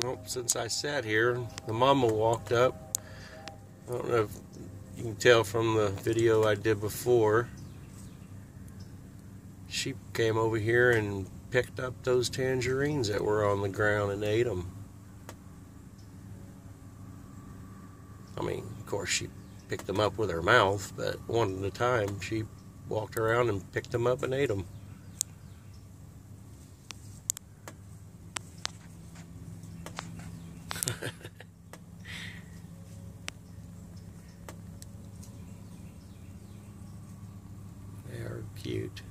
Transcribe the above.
Well, since I sat here, the mama walked up. I don't know if you can tell from the video I did before. She came over here and picked up those tangerines that were on the ground and ate them. I mean, of course, she picked them up with her mouth, but one at a time, she walked around and picked them up and ate them. Cute.